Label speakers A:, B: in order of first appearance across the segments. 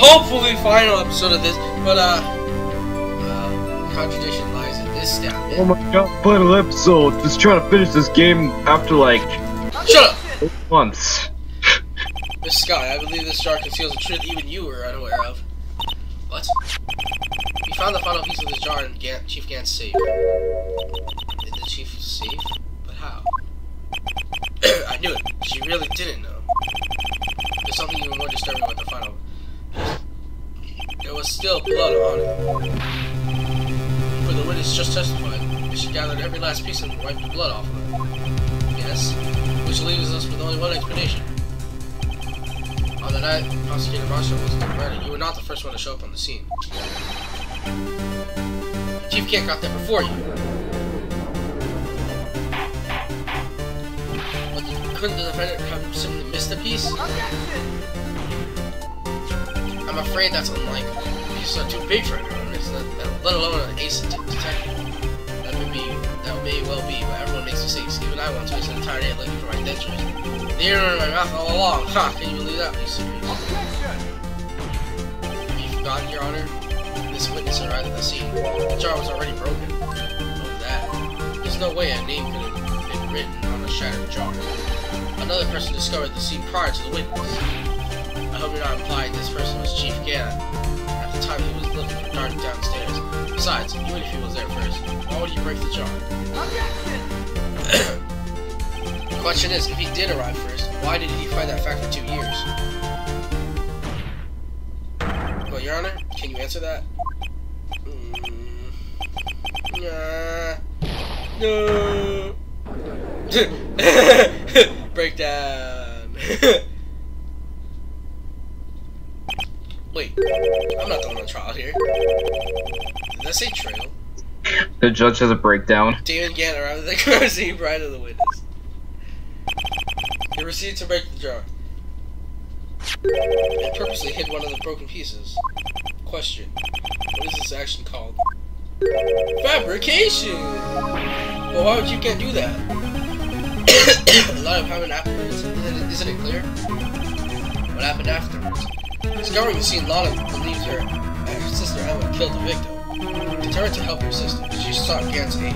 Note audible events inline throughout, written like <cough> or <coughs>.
A: hopefully final episode of this. But uh, uh contradiction lies in this statement.
B: Oh my god, final episode. Just trying to finish this game after like
A: Shut up,
B: months.
A: Miss Skye. I believe this jar conceals a truth even you were unaware of. What? You found the final piece of this jar in Gan Chief Gant's safe. In the Chief's safe? But how? <clears throat> I knew it. She really didn't know. There's something even more disturbing with the final. There was still blood on it. For the witness just testified that she gathered every last piece and wiped the blood off of it. Yes, which leaves us with only one explanation. On the night Prosecutor Marshall was murdered, you were not the first one to show up on the scene. Chief Gant got there before you. But couldn't the defendant have simply missed a piece? I'm afraid that's unlikely. Pieces are too big for anyone, uh, let alone an ace detective. That may be, that may well be, but everyone makes mistakes. Even I once wasted an entire day looking for my dentures. The ear in my mouth all along. Ha! Can you believe that? Are you serious? Have you forgotten, Your Honor? This witness arrived at the scene. The jar was already broken. Know that. There's no way a name could have been written on a shattered jar. Another person discovered the scene prior to the witness. I hope you're not implying this person was Chief Gannon. Time he was looking dark downstairs. Besides, even if he was there first, why would he break the jar? <coughs> the question is, if he did arrive first, why did he find that fact for two years? Well, Your Honor, can you answer that? Mm, nah. No. <laughs> Breakdown. <laughs> Wait, I'm not the one on trial here. Did that say trail?
B: The judge has a breakdown.
A: Damon Gant arrived at the crime scene prior to the witness. He proceeded to break the jar. And purposely hid one of the broken pieces. Question. What is this action called? Fabrication! Well, why would you can't do that? <coughs> A lot of happened afterwards. Isn't it clear? What happened afterwards? Discovering the scene, Lana believes her, her sister Emma killed the victim. Determined to help her sister, she sought Gant's aid.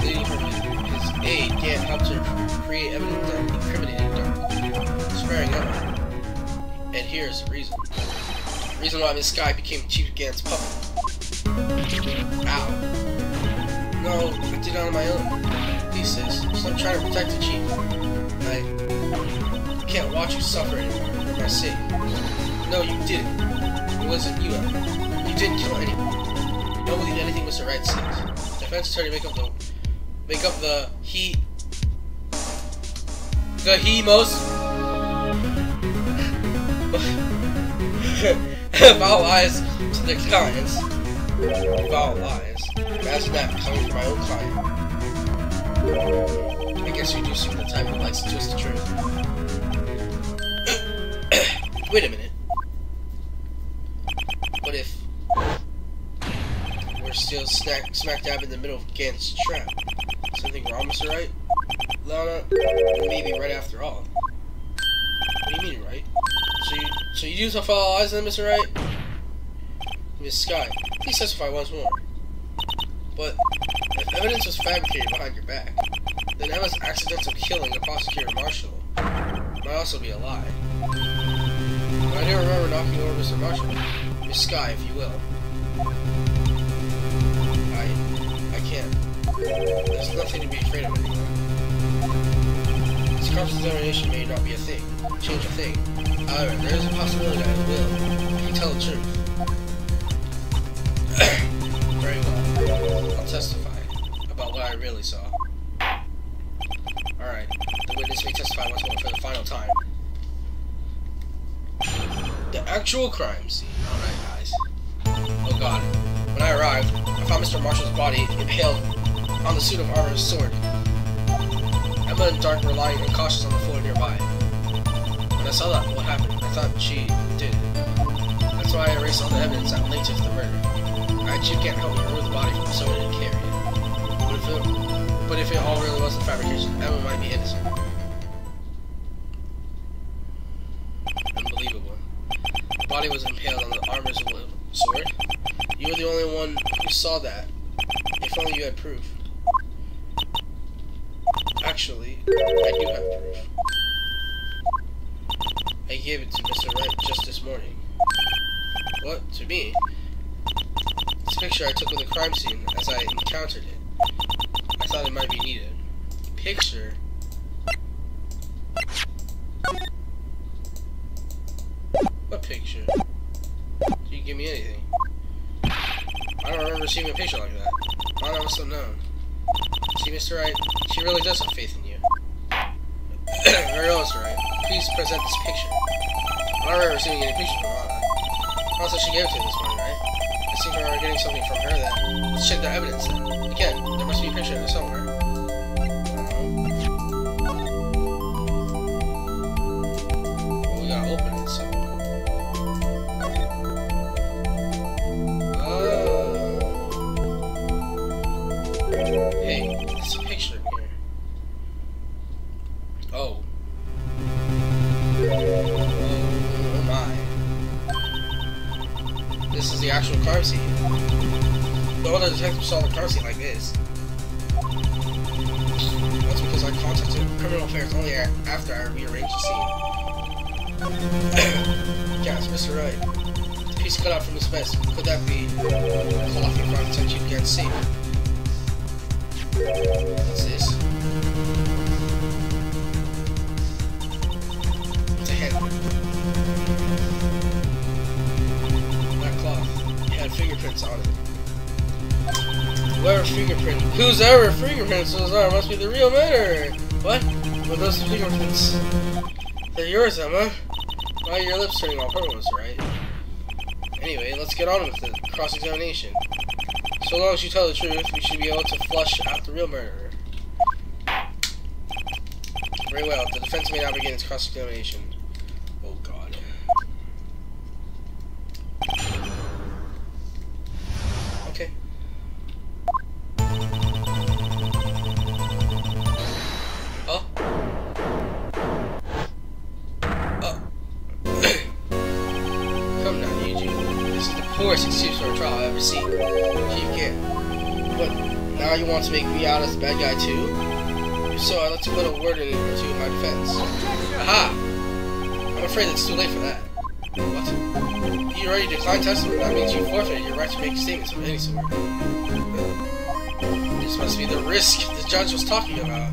A: Leading her his aid, Gant helped her create evidence that incriminating Darke, sparing Emma. And here's the reason. The reason why Miss Skye became Chief Gant's puppet. Ow. No, I did it on my own. Please, I'm trying to protect the Chief. I can't watch you suffer anymore my sake. No, you didn't. It wasn't you. You didn't kill anyone. Don't believe anything Mr. Wright says. Defense attorney make up the make up the he the he most <laughs> foul lies to the clients. Foul lies. Imagine that coming from my own client. I guess you do seem the type who likes to twist the truth. Wait a minute. What if we're still snack, smack dab in the middle of Gant's trap? Something wrong, Mr. Wright? Lana, maybe right after all. What do you mean, right? So you, so you do some follow eyes then, Mr. Wright? Miss Skye, please testify once more. But if evidence was fabricated behind your back, then Emma's accidental killing of Prosecutor Marshall might also be a lie. I do remember knocking over Mr. Marshall. Miss Skye, if you will. I... I can't. There's nothing to be afraid of anymore. This cross-examination may not be a thing, change a thing. However, there is a possibility that it will, if you tell the truth. <coughs> Very well. I'll testify about what I really saw. Alright, the witness may testify once more for the final time. The actual crime scene. Alright, guys. Oh god. When I arrived, I found Mr. Marshall's body impaled on the suit of armor's sword. Emma and Darke were lying incautious on the floor nearby. When I saw that, what happened, I thought she did. That's why I erased all the evidence that linked it to the murder. I Chief can't help me remove the body from so didn't carry it. But if it, but if it all really was a fabrication, Emma might be innocent. Something from her then. Let's check the evidence. Again, there must be a picture of it somewhere. Could that be from the you can't see? What's this? It's a hand. That cloth. It had fingerprints on it. Whoever fingerprint, whose ever fingerprints those are must be the real murderer. What? Well, those fingerprints, they're yours, Emma. Why your lips turning all purple. Right? Anyway, let's get on with the cross-examination. So long as you tell the truth, we should be able to flush out the real murderer. Very well. The defense may now begin its cross-examination. The excuse for a trial I've ever seen. Chief Kid. What? Now you want to make me out as the bad guy too? So, I'd like to put a word in in my defense. Aha! I'm afraid it's too late for that. What? You already declined testimony. That means you forfeited your right to make statements of any sort. This must be the risk the judge was talking about.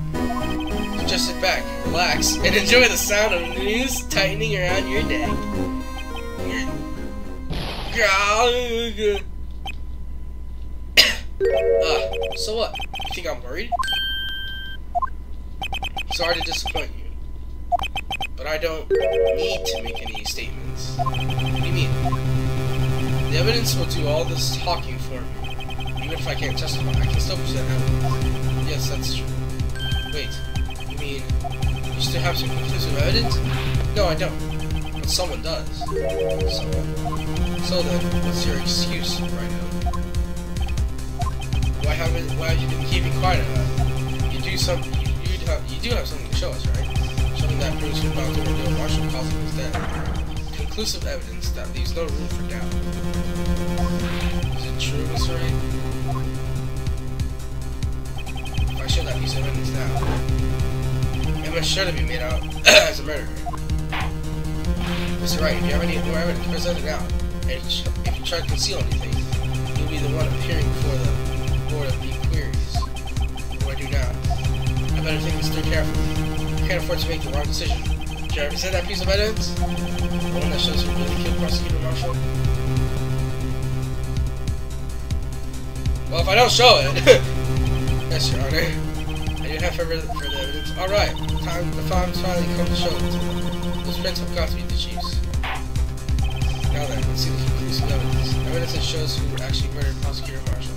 A: So just sit back, relax, and enjoy the sound of news tightening around your neck. <coughs> Ah, so what? You think I'm worried? Sorry to disappoint you. But I don't need to make any statements. What do you mean? The evidence will do all this talking for me. Even if I can't testify, I can still present evidence. Yes, that's true. Wait, you mean you still have some conclusive evidence? No, I don't. But someone does. Someone. So then, what's your excuse right now? Why haven't? Why have you been keeping quiet about? You do some. You, you, have, you do have something to show us, right? Something that proves who found the Ordeal Marshall his death. Conclusive evidence that leaves no room for doubt. Is it true. Wright? If I show that piece of evidence now, Emma's sure to be made out <clears throat> as a murderer. Mr. Wright, if you have any more evidence, present it now. And if you try to conceal anything, you'll be the one appearing before the board of deep queries. I do now? I better think this through carefully. I can't afford to make the wrong decision. Can I present that piece of evidence? The one that shows who really killed Prosecutor Marshall? Well, if I don't show it... <laughs> yes, Your Honor. I do have further, evidence. Alright, time, the time's finally come to show it. Those prints have got to be the chief's. See the conclusive evidence. Evidence that shows who actually murdered Prosecutor Marshall.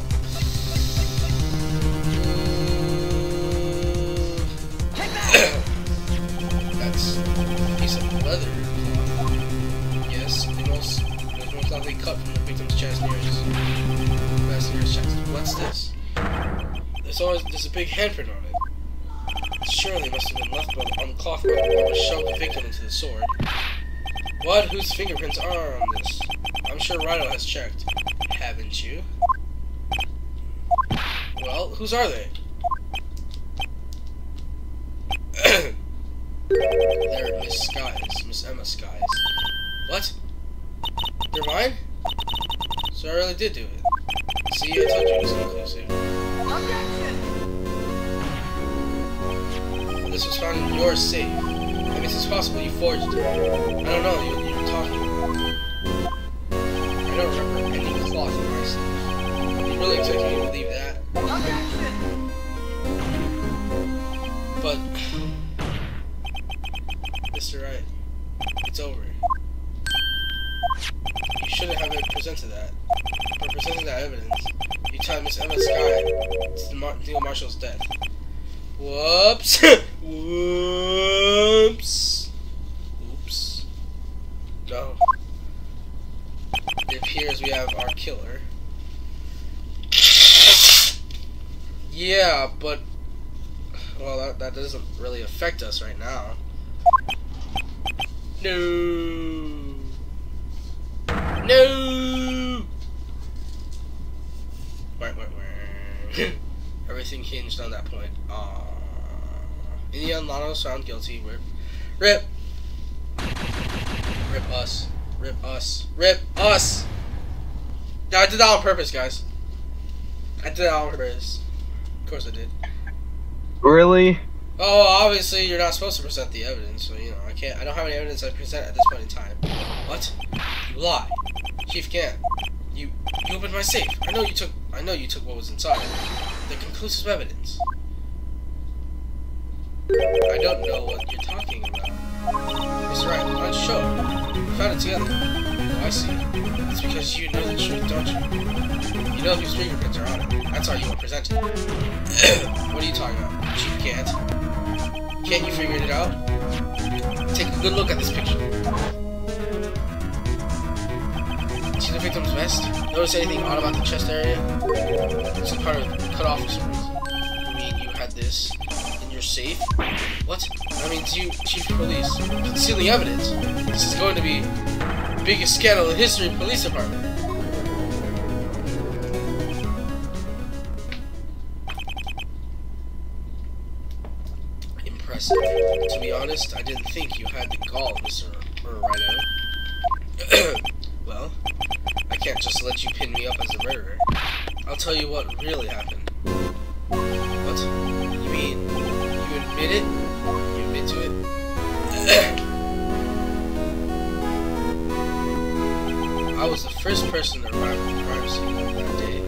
A: <coughs> That's a piece of leather. Yes, the most, the most likely cut from the victim's chest near his, that's near his chest. What's this? There's always, there's a big handprint on it. Surely must have been left by the cloth where whoever shoved the victim into the sword. What? Whose fingerprints are on this? Sure Rhino has checked. Haven't you? Well, whose are they? <coughs> They're Miss Skyes, Miss Emma Skyes. What? They're mine? So I really did do it. See, I told you it was inclusive. This was found in your safe. That it's possible you forged it. I don't know what you were talking about. I don't remember any cloth in my safe. You really expect me to believe that? But, Mr. Wright, it's over. You shouldn't have presented that. For presenting that evidence, you tied Miss Emma Skye to Mar Neil Marshall's death. Whoops! <laughs> Whoops! Oops. No. It appears we have our killer. Yeah, but well, that, that doesn't really affect us right now. No. No. Wait, wait, wait. <laughs> Everything hinged on that point. Aww. Indiana Lano's found guilty. Rip. Rip. Rip us. Rip us. Rip us. No, I did that on purpose, guys. I did that on purpose. Of course I did.
B: Really?
A: Oh, obviously you're not supposed to present the evidence, so you know I can't. I don't have any evidence I present at this point in time. What? You lie, Chief Gant. You you opened my safe. I know you took. I know you took what was inside. The conclusive evidence. I don't know what you're talking about. It's right. Let's show. We found it together. I see. It's because you know the truth, don't you? You know whose fingerprints are on it. That's how you were presented. <coughs> what are you talking about? Chief Gant? Can't Can't you figure it out? Take a good look at this picture. See the victim's vest? Notice anything odd about the chest area? It's part of cut off some reason. You mean you had this in your safe? What? That means you, Chief Police, concealing evidence. This is going to be biggest scandal in history police department. Impressive. To be honest, I didn't think you had the gall, Mr. Rhino. <clears throat> well, I can't just let you pin me up as a murderer. I'll tell you what really happened. What? You mean you admit it? You admit to it? <clears throat> I was the first person to arrive at the crime scene that day.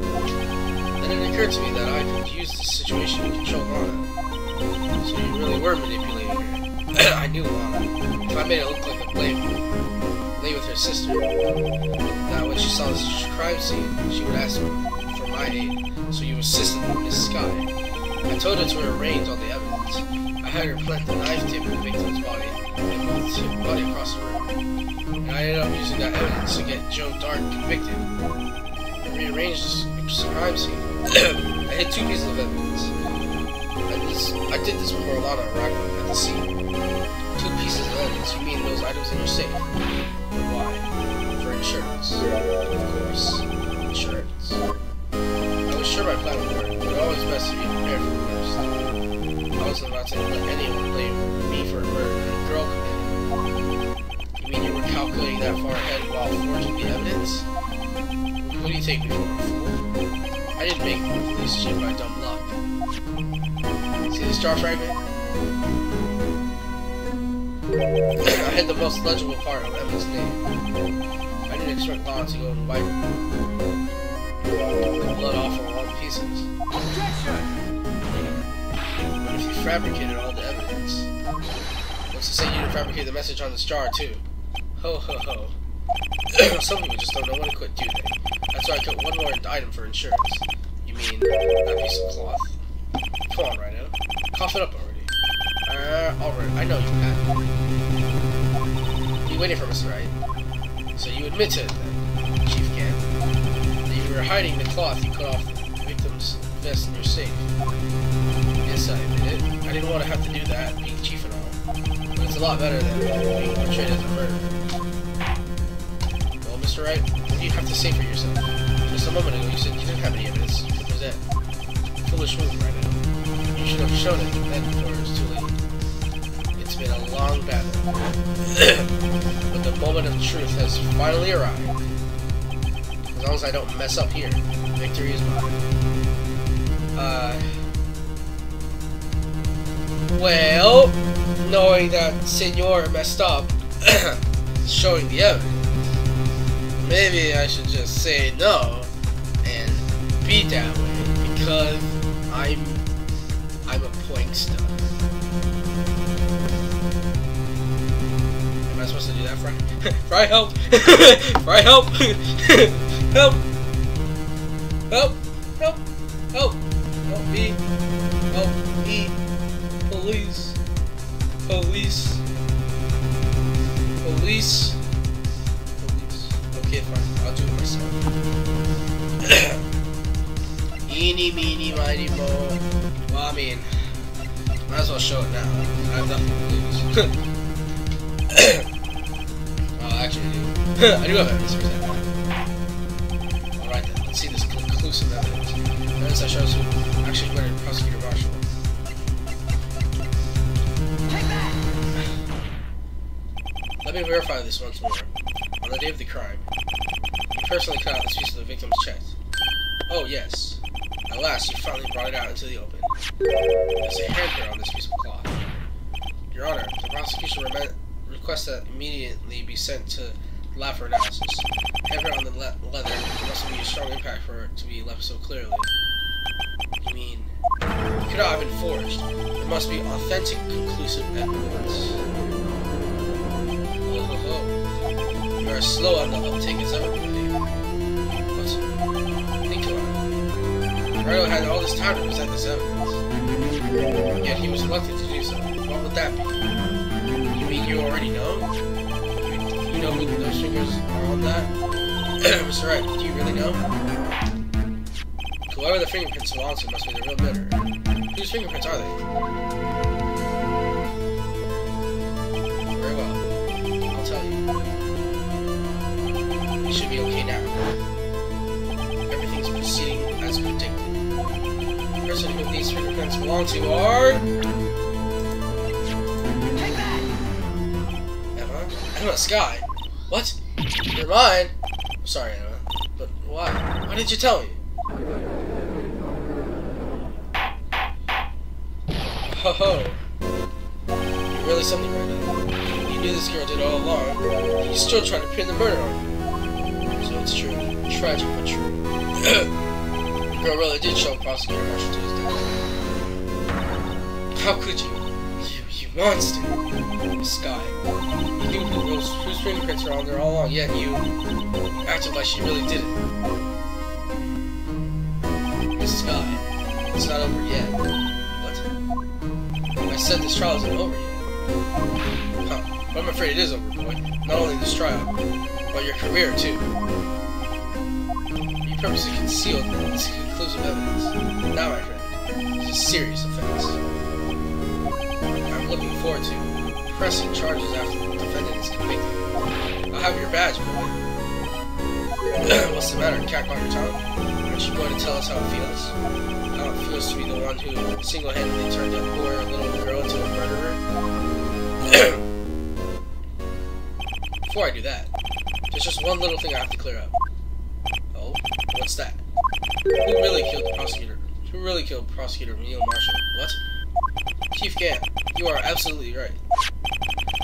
A: Then it occurred to me that I could use this situation to control Lana. So you really were manipulating her. <clears throat> I knew Lana. If I made it look like a play, lay with her sister, that when she saw this crime scene, she would ask for my aid. So you assisted Miss Skye. I told her to arrange all the evidence. I had her plant the knife tip in the victim's body and move the body across the room. I ended up using that evidence to get Joe Darke convicted. I rearranged this crime scene. <clears throat> I hid two pieces of evidence. I, this, I did this before Lana arrived at the scene. Two pieces of evidence. You mean those items in your safe? Why? For insurance. Of course. Insurance. I was sure my plan would work, but always best to be prepared for the worst. I wasn't about to let anyone blame me for a murder a girl committed. Calculating that far ahead while forging the evidence? What do you for, a fool? I didn't make police chief by dumb luck. See the star fragment? I had the most legible part of Emma's name. I didn't expect Lana to go and wipe the blood off of all the pieces. What if you fabricated all the evidence? What's to say you didn't fabricate the message on the star, too? Ho ho ho. Some people just don't know when to quit, do they? That's why I cut one more item for insurance. You mean that piece of cloth? Come on, Rhino. Cough it up already. Uh, alright, I know you can. You waiting for us, right? So you admit to it then, Chief Gant. That you were hiding the cloth you cut off the victim's vest in your safe. Yes, I admit it. I didn't want to have to do that, being chief and all. But it's a lot better than being portrayed as a murderer. Mr. Wright, what do you have to say for yourself? Just a moment ago, you said you didn't have any evidence to present. foolish move right now. You should have shown it then before it was too late. It's been a long battle. <coughs> but the moment of truth has finally arrived. As long as I don't mess up here, victory is mine. Uh, well, knowing that Senor messed up, <coughs> showing the evidence, maybe I should just say no and be that way because I'm I'm a poinkster. Am I supposed to do that, Fry? <laughs> Fry, help! <laughs> Fry, help! <laughs> help! Help! Help! Help! Help me! Help me! Police! Police! Police. Fine. I'll do it myself. Eeny, meeny, miny, mo. Well, I mean, might as well show it now. I have nothing to lose. <laughs> well, actually, I do. <laughs> I do have evidence for that. Alright then, let's see this conclusive evidence. Evidence that shows who actually murdered Prosecutor Marshall. Let me verify this once more. On the day of the crime, personally cut out this piece of the victim's chest. Oh, yes. At last, you finally brought it out into the open. There's a handprint on this piece of cloth. Your Honor, the prosecution requests that immediately be sent to lab for analysis. Handprint on the le leather must be a strong impact for it to be left so clearly. You mean, it could not have been forged. It must be authentic, conclusive evidence. Oh, ho, ho. You are slow on the uptake as ever, Ryo had all this time to present this evidence. Yet he was reluctant to do so. What would that be? You mean you already know? You, know who those fingers are on that? <clears throat> Mr. Wright, do you really know? Whoever the fingerprints belong to must be the real murderer. Whose fingerprints are they? These fingerprints belong to are... Emma? Emma Skye? What? You're mine? Sorry, Emma. But why? Why did you tell me? Ho ho. Really something right now. You knew this girl did all along. You're still trying to pin the murder on me. So it's true. Tragic but true. <coughs> the girl really did show Prosecutor Marshall to his death. How could you? You, you monster! Skye. You knew who whose fingerprints were on there all along, yet you acted like she really did it. Miss Skye, it's not over yet. But I said this trial isn't over yet. Huh. But I'm afraid it is over, boy. Not only this trial, but your career too. You purposely concealed this conclusive evidence. Now, my friend, it's a serious offense. Looking forward to pressing charges after the defendant is convicted. I'll have your badge, boy. <clears throat> What's the matter? Cat on your tongue? Aren't you going to tell us how it feels? How it feels to be the one who single-handedly turned a poor little girl into a murderer? <clears throat> Before I do that, there's just one little thing I have to clear up. Oh? What's that? Who really killed the prosecutor? Who really killed Prosecutor Neil Marshall? What? Chief Gant, you are absolutely right.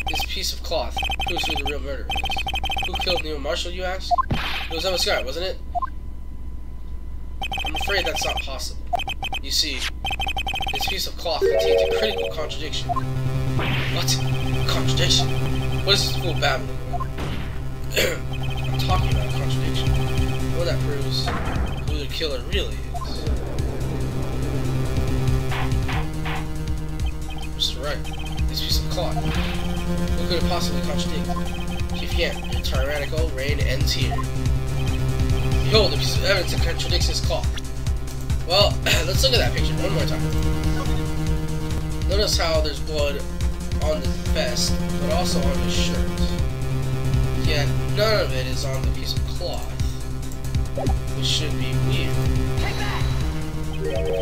A: This piece of cloth proves who the real murderer is. Who killed Neil Marshall, you ask? It was Emma Scott, wasn't it? I'm afraid that's not possible. You see, this piece of cloth contains a critical contradiction. What? Contradiction? What is this fool babbling? <clears throat> I'm talking about contradiction. Well, that proves who the killer really is. Mr. Wright, this piece of cloth. Who could it possibly contradict? Chief Yan, your tyrannical reign ends here. Behold, a piece of evidence that contradicts his cloth. Well, <clears throat> let's look at that picture one more time. Notice how there's blood on the vest, but also on his shirt. Yet, none of it is on the piece of cloth. Which should be weird.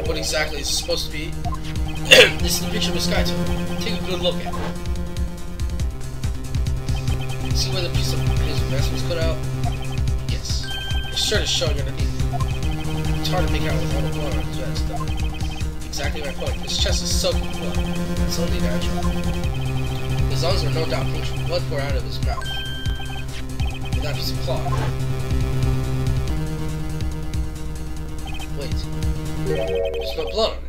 A: what exactly it's supposed to be. <coughs> this is the picture of a sky tool. Take a good look at it. See where the piece of his vest was cut out? Yes. His shirt is showing underneath. It's hard to make out with all the blood on his vest. Exactly my point. His chest is soaked with blood. It's only natural. His lungs are no doubt punctured. Blood poured out of his mouth. With that piece of cloth. Wait. There's no blood on it.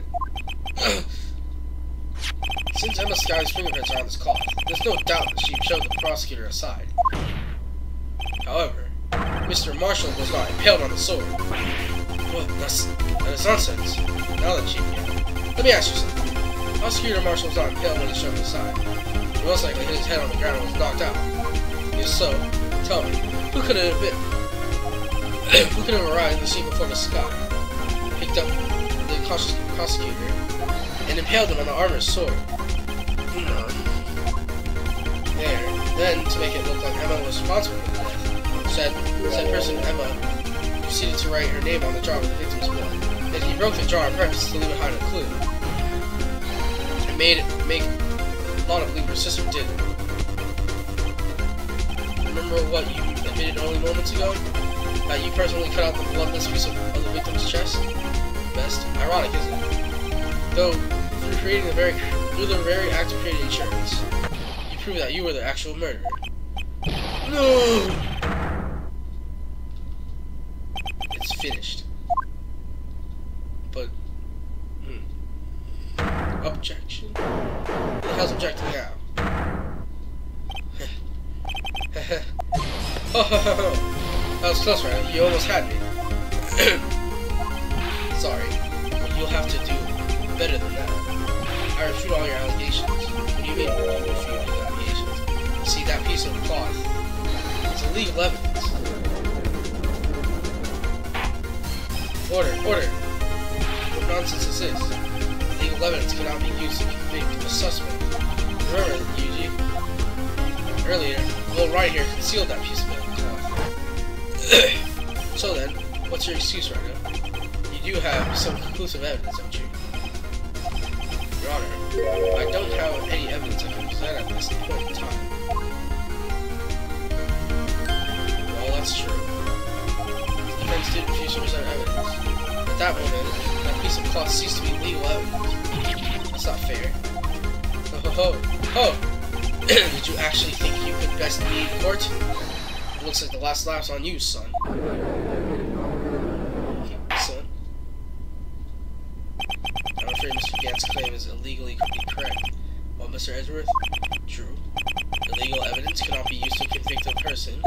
A: Since Emma Skye's fingerprints are on this cloth, there's no doubt that she shoved the prosecutor aside. However, Mr. Marshall was not impaled on the sword. Well, that's, that is nonsense. Now that you let me ask you something. Prosecutor Marshall was not impaled when he shoved it aside. Most likely hit his head on the ground and was knocked out. If so, tell me, who could it have been? <clears throat> who could have arrived in the scene before the sky, picked up the prosecutor, and impaled him on the armor's sword? Then, to make it look like Emma was responsible for the death, said, said person Emma proceeded to write her name on the jar with the victim's blood. Then he broke the jar on purpose to leave behind a clue. And made it make a lot of believe her sister did. Remember what you admitted only moments ago? That you personally cut out the bloodless piece of, of the victim's chest? Best. Ironic, isn't it? Though, through creating the very through the very act of creating insurance, prove that you were the actual murderer. No! Piece of cloth to be legal evidence. That's not fair. Oh, ho, ho, ho! <clears throat> did you actually think you could best lead court? Looks like the last laugh's on you, son. Son? I'm afraid Mr. Gant's claim is illegally correct. Well, Mr. Edgeworth? True. Illegal evidence cannot be used to convict a person.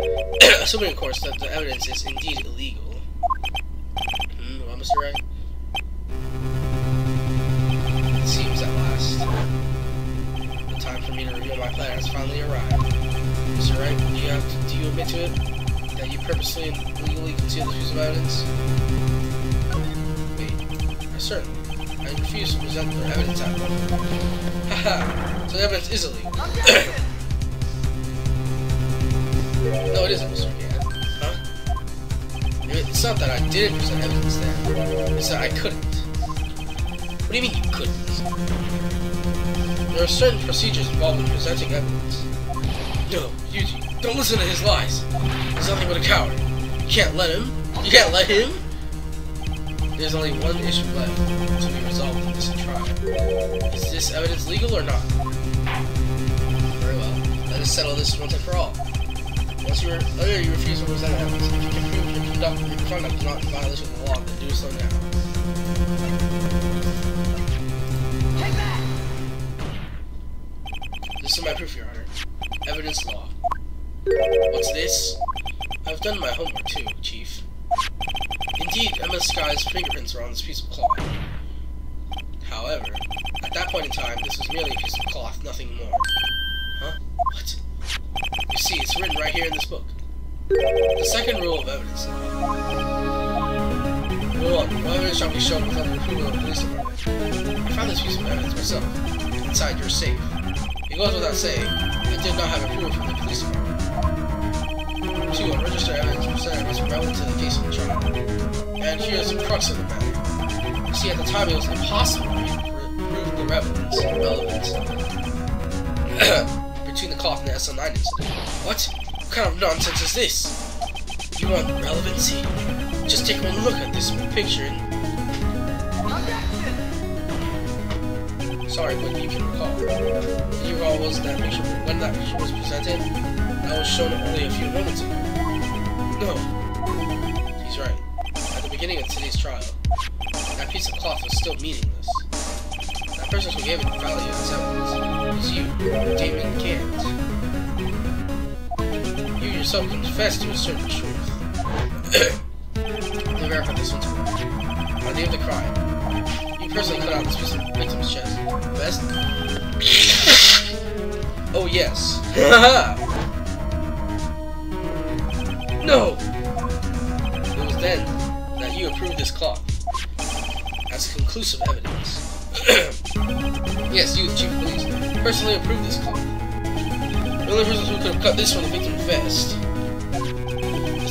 A: <clears throat> Assuming, of course, that the evidence is indeed illegal. Hmm, well, Mr. Wright? Plan has finally arrived. Mr. Wright, do you have to, do you admit to it? That you purposely and legally concealed the piece of evidence? Wait, I certainly. I refuse to present the evidence. Haha, so the evidence is illegal. <coughs> no, it isn't, Mr. Gant. Huh? It's not that I didn't present evidence there. It's that I couldn't. What do you mean you couldn't? There are certain procedures involved in presenting evidence. No, Yuji, don't listen to his lies. He's nothing but a coward. You can't let him. You can't let him. There's only one issue left to be resolved in this trial. Is this evidence legal or not? Very well. Let us settle this once and for all. Once you, re oh, you refuse to present evidence, if you can prove your conduct, your conduct is not in violation of the law, then do so now. This is my proof, Your Honor. Evidence law. What's this? I've done my homework too, Chief. Indeed, Emma Skye's fingerprints are on this piece of cloth. However, at that point in time, this was merely a piece of cloth, nothing more. Huh? What? You see, it's written right here in this book. The second rule of evidence law. Rule 1. No evidence shall be shown without the approval of the police department. I found this piece of evidence myself, inside your safe. Goes without saying, I did not have approval from the police department. 2. Unregistered evidence presented is relevant to the case of the trial. And here's the crux of the matter. You see, at the time, it was impossible to prove the relevance, relevance <coughs> between the clock and the SL9 incident. What? What kind of nonsense is this? You want relevancy? Just take one look at this picture and... Sorry, but you can recall. Recall was that picture when that picture was presented? That was shown only a few moments ago. No. He's right. At the beginning of today's trial, that piece of cloth was still meaningless. That person who gave it value as evidence was you, Damon Gant. You yourself confessed to a certain truth. <coughs> Let me verify this one too. On the day of the crime, you personally cut out this victim's chest. Vest? <laughs> oh yes. <laughs> no! It was then that you approved this clock as conclusive evidence. <coughs> yes, you, Chief Police, personally approved this clock. The only person who could have cut this from the victim's vest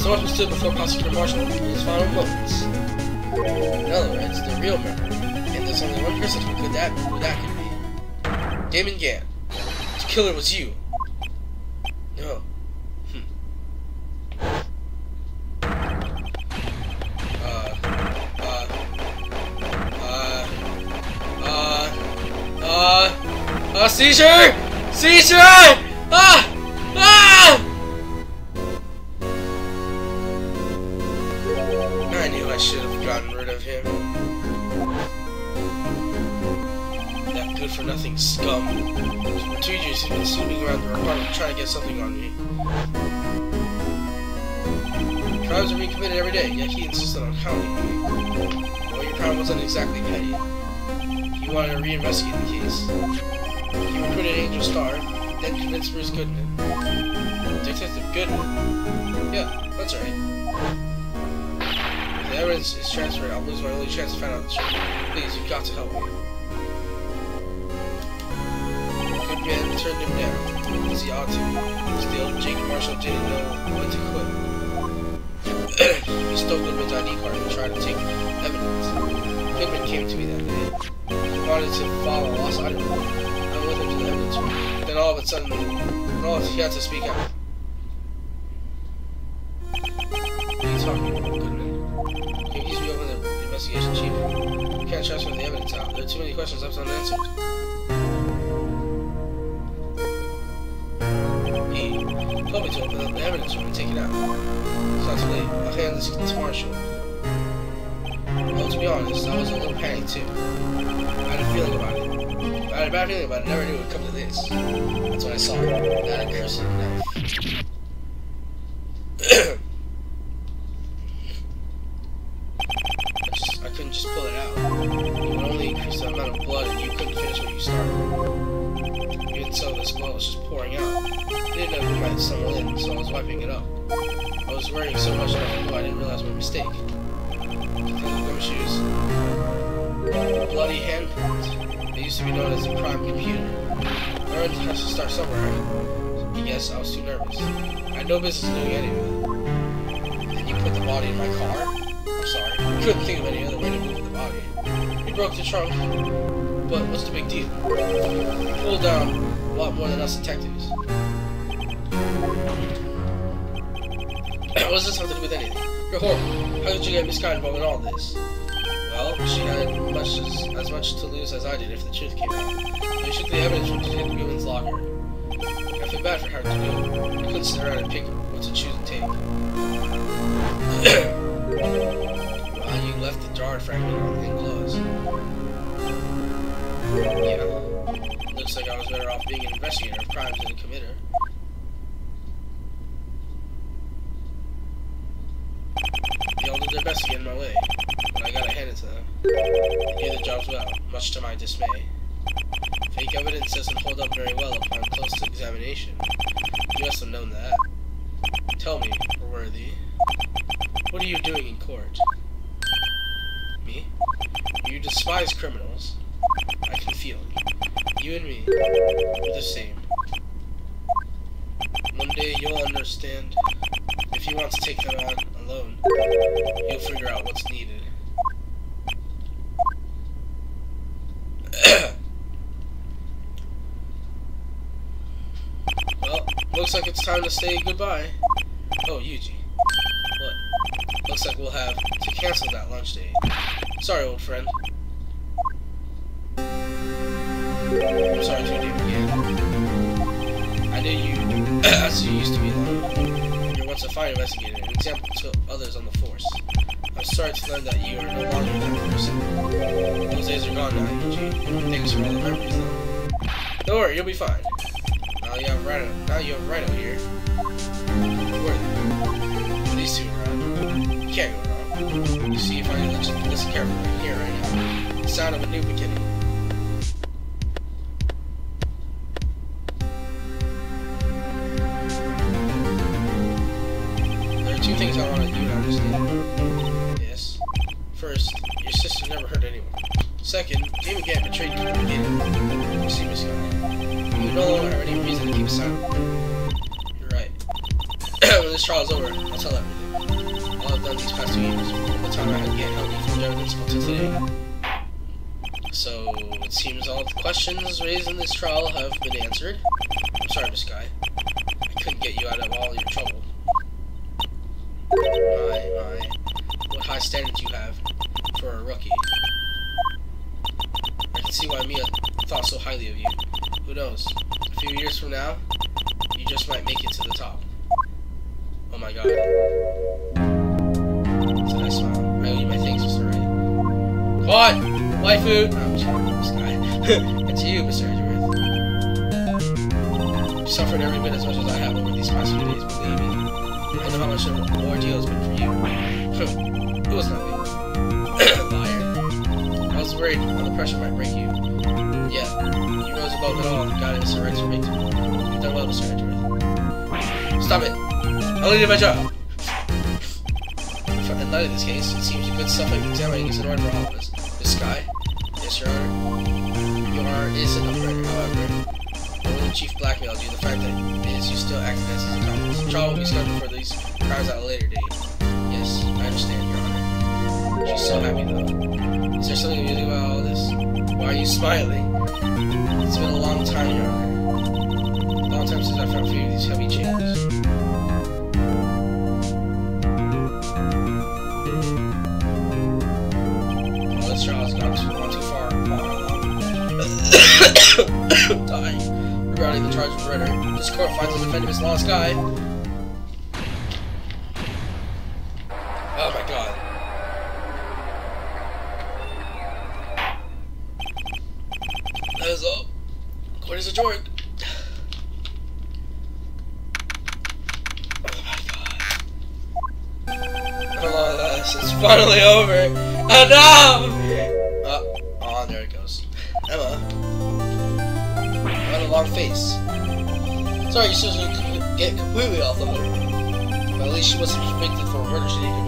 A: the one who stood before Prosecutor Marshall in his final moments. In other words, the real murderer. And there's only one person who could that who that could be. Damon Gant. The killer was you. No. Hmm. Uh, uh, uh, uh, uh, uh, seizure! Seizure! Exactly petty. He wanted to reinvestigate the case. He recruited Angel Starr, then convinced Bruce Goodman. Detective Goodman? Yeah, that's right. If the evidence is transferred, I'll lose my only chance to find out the truth. Please, you've got to help me. Goodman turned him down, as he ought to. Still, Jake Marshall didn't know when to quit. <clears throat> he stole Goodman's ID card and tried to take evidence. Goodman came to me that day. He wanted to file a lost item. I went with him to the evidence. Then all of a sudden, then all he had to speak out. You talking about, Goodman? Can you please reopen the investigation, Chief? Can't transfer the evidence out. There are too many questions left unanswered. He told me to open up the evidence room and take it out. It's not too late. I'll hand this to Marshall. Be honest, I was a little panicked too. I had a feeling about it. I had a bad feeling about it. Never knew it would come to this. That's when I saw it. That accursed knife. No business doing any of. Then you put the body in my car? I'm sorry. Couldn't think of any other way to move the body. You broke the trunk. But what's the big deal? You pulled down a lot more than us detectives. what does this have to do with anything? You're horrible. How did you get Miss Guy involved in all this? Well, she had much as, as much to lose as I did if the truth came out. They took the evidence from Detective Goodman's locker. I feel bad for her to do. I couldn't sit around and pick what to choose <coughs> and take. well, you left the jar fragment on the enclosed. Yeah. Looks like I was better off being an investigator of crimes than a committer. They all did their best to get in my way, but I hand it to them. They did the jobs well, much to my dismay. Fake evidence doesn't hold up very well upon close examination. You must have known that. Tell me, Worthy, what are you doing in court? Me? You despise criminals. I can feel it. You and me, we're the same. One day you'll understand. If you want to take them on alone, you'll figure out what's needed. Well, looks like it's time to say goodbye. Oh, Yuji. What? Looks like we'll have to cancel that lunch date. Sorry, old friend. I'm sorry to you again. I knew you <clears throat> as you used to be. You were once a fine investigator, an example to others on the force. I'm sorry to learn that you are no longer that person. Those days are gone now, Yuji. Thanks for all the memories, though. Don't worry, you'll be fine. Have Rhino. Now you have Rhino here. Where? These two around. You can't go wrong. You see, if I listen, listen carefully, here right now, the sound of a new beginning. Questions raised in this trial have been answered. I'm sorry, Miss Guy. It all and got right to make You've done well, Mr. Edgeworth. Stop it! I only did my job! In light of this case, it seems a good self-examining is in order for all of us. This guy, yes, Your Honor. Your Honor is an upgrade, however. Only chief blackmailed you, the fact that is you still acting as his accomplice. Trial will be scheduled for these crimes at a later date. Yes, I understand, Your Honor. She's so happy, though. Is there something do about all this? Why are you smiling? It's been a long time, Your Honor. Long time since I felt fear of these heavy chains. Well, this trial has gone too, gone too far. <coughs> Dying. Regarding the charge of murder, this court finds the defendant Miss Lana Skye. Oh my god. That is all. Court is adjourned. Oh my god. Alas, it's finally over. Enough! Um, uh, no! Oh, oh, there it goes. Ema. Had a long face. Sorry, didn't get completely off the hook. But at least she wasn't convicted for murder she didn't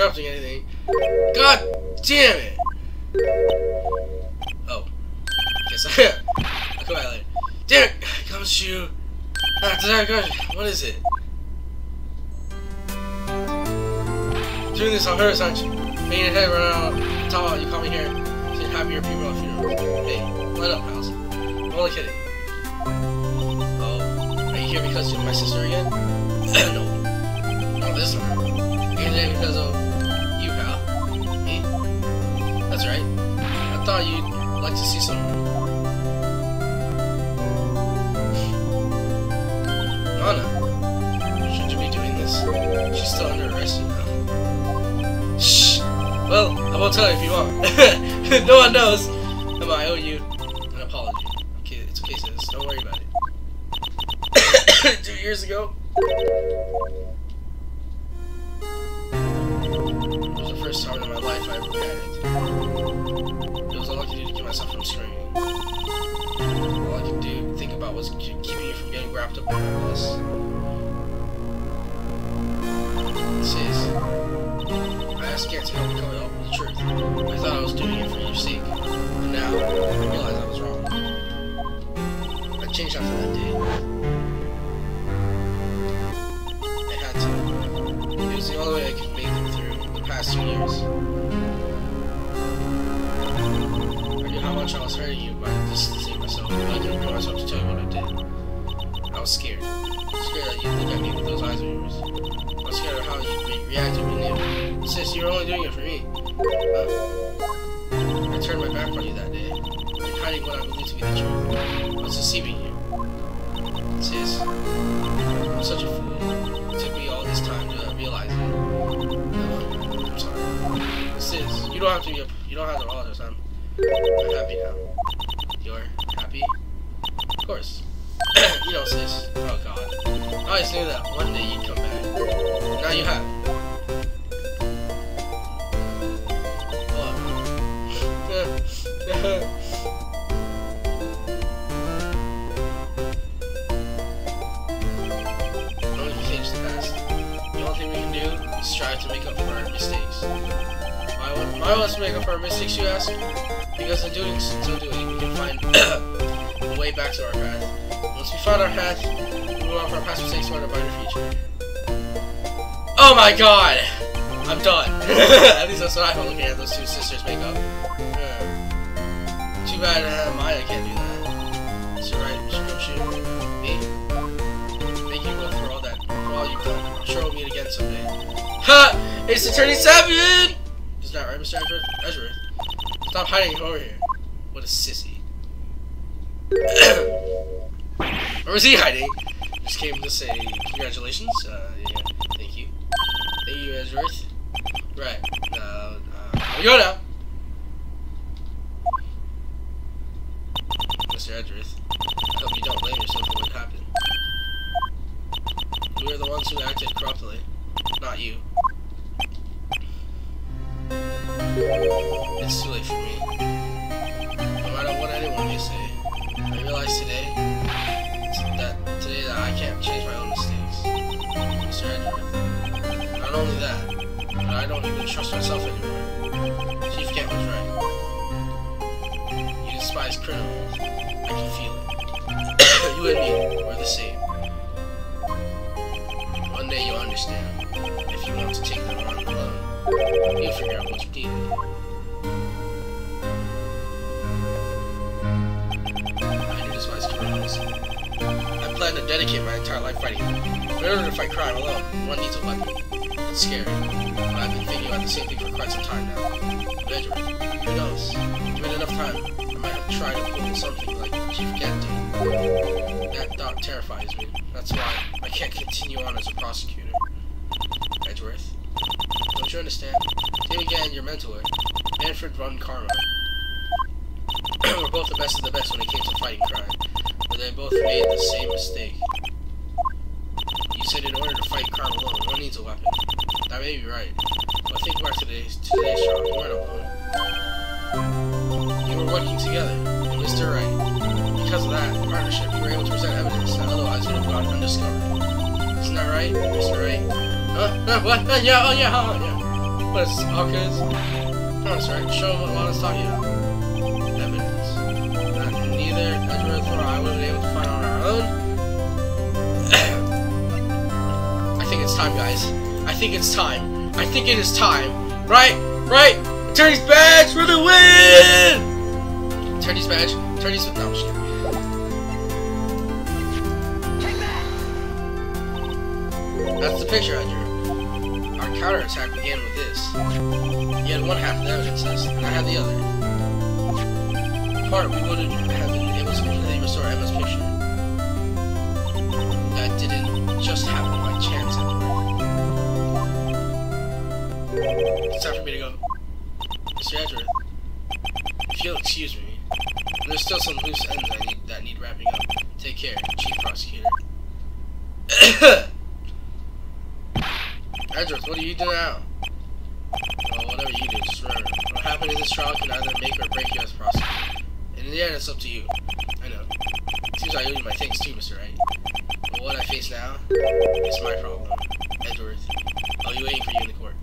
A: anything. God damn it! If you want. <laughs> no one knows. I asked Gant to help me come up with the truth. I thought I was doing it for your sake. But now, I realize I was wrong. I changed after that day. I had to. It was the only way I could make it through the past two years. I knew how much I was hurting you by distancing myself, but I couldn't bring myself to tell you what I did. I was scared. Scared that you'd look at me with those eyes of yours. Was of how you'd if you were only doing it for me. Uh, I turned my back on you that day, and hiding what I believed to be the truth. Was deceiving you. Sis, I'm such a fool. It took me all this time to realize it. Uh, I'm sorry. Sis, you don't have to be. A, you don't have to apologize. I'm, I'm happy now. You're happy? Of course. <clears throat> you know, sis. Oh God. I always knew that one day you'd come back. Now you have. <laughs> The past. The only thing we can do is strive to make up for our mistakes. Why, wa- why to make up for our mistakes, you ask? Because in doing so doing, we can find <coughs> a way back to our path. Once we find our path, we move on from our past mistakes toward a brighter future. Oh my god! I'm done. <laughs> at least that's what I felt looking at those two sisters make up. Too bad uh, Maya can't do that. It right, Mr. Gumshoe? Me? Thank you both for all that, for all you've done. I'm sure we'll meet again someday. Ha! It's Attorney Seven! Is that right, Mr. Edgeworth? Stop hiding over here. What a sissy. <coughs> Where is he hiding? Came to say congratulations. Uh, yeah, thank you. Thank you, Edgeworth. Right. Uh, uh, we thought terrifies me. That's why I can't continue on as a prosecutor. Edgeworth, don't you understand? Damon Gant, your mentor, Manfred von Karma, <clears throat> were both the best of the best when it came to fighting crime, but they both made the same mistake. You said in order to fight crime alone, one needs a weapon. That may be right, but think back to today's, today's trial. You weren't alone. You were working together, Mr. Wright. Because of that partnership, you were able to present evidence that otherwise would have gone undiscovered. Isn't that right, Mr. Wright? Huh? Huh? What? Uh, yeah, oh yeah, oh yeah. What is this, kids? No, it's right. Show what Lana's talking about. Evidence. That neither Edgeworth or I would have been able to find on our own. <coughs> I think it's time, guys. I think it's time. I think it is time. Right? Right? Attorney's badge for the win! Attorney's badge. Attorney's... No, I'm just kidding. That's the picture I drew. Our counterattack began with this. You had one half of the list, and I had the other. Part we wouldn't have been able to completely restore Ema's picture. That didn't just happen by chance, Edward. It's time for me to go. Mr. Edward, if you'll excuse me, there's still some loose ends I need, that need wrapping up. Take care, Chief Prosecutor. Edgeworth, what do you do now? Well, whatever you do, just remember, what happened in this trial can either make or break you as prosecutor. And in the end, it's up to you. I know. Seems I owe you my thanks too, Mr. Wright. But what I face now is my problem. Edgeworth, I'll be waiting for you in the court.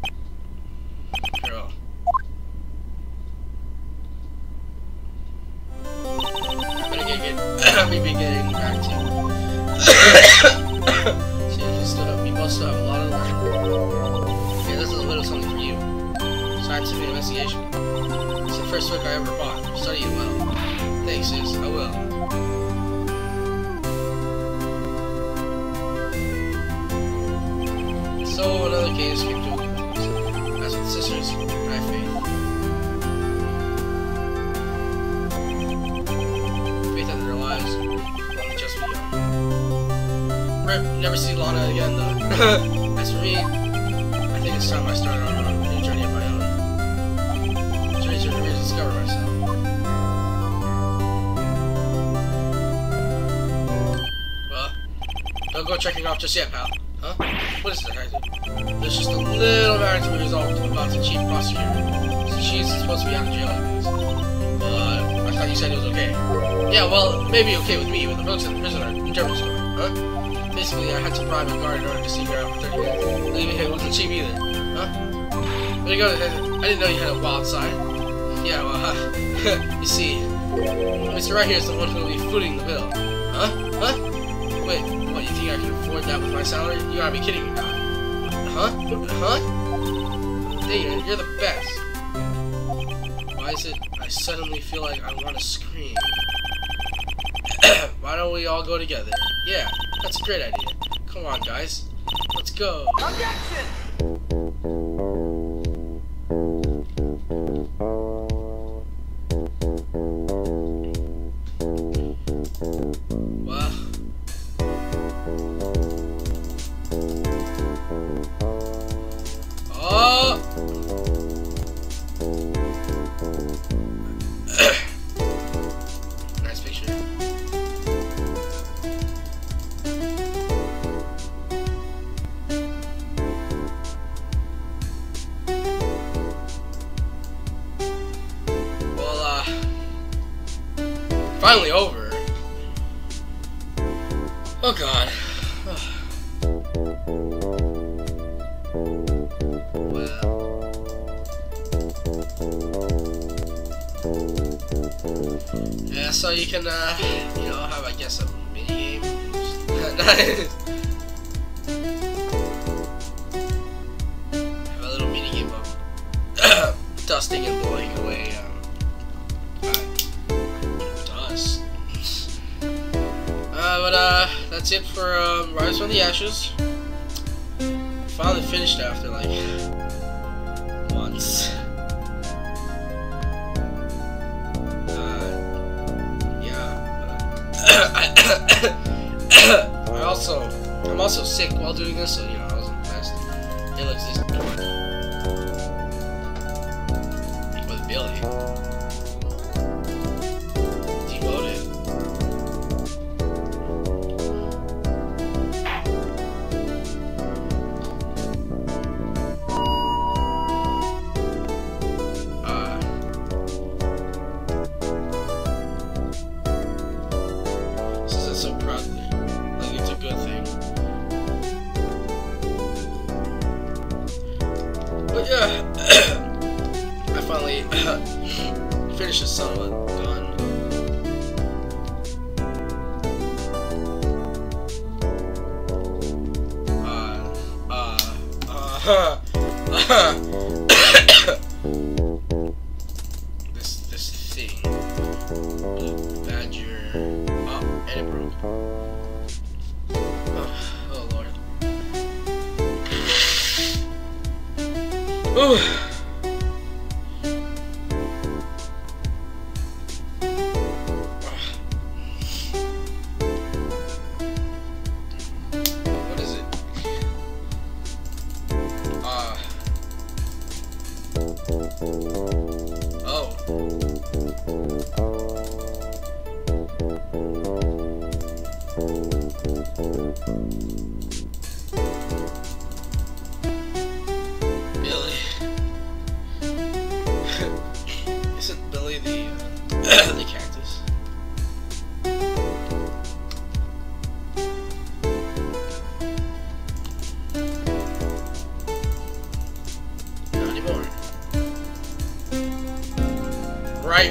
A: Just yet, pal. Huh? What is that? There's just a little matter to be resolved about the chief prosecutor. So she's supposed to be out of jail, I guess. Uh, I thought you said it was okay. Yeah, well, maybe okay with me, but the folks in the prison are terrible story, huh? Basically, I had to bribe a guard in order to see her out for 30 minutes. Leaving him wasn't cheap either, huh? There you go. I didn't know you had a wild side. Yeah, well, huh? <laughs> you see, Mr. Wright here is the one who will be footing the bill. Huh? Huh? I can afford that with my salary? You gotta be kidding me, pal. Huh? Huh? Data, you're the best. Why is it I suddenly feel like I want to scream? <coughs> Why don't we all go together? Yeah, that's a great idea. Come on, guys. Let's go.
C: Objection!
A: You uh, you know, have, I guess, a mini game. <laughs> have a little mini game of <coughs> dusting and blowing away, um, dust. Uh, but uh, that's it for um, Rise from the Ashes. Finally finished after like I'm also sick while doing this,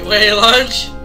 A: Way lunch?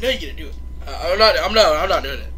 A: know you're gonna do it. Uh, I'm not. I'm not. I'm not doing it.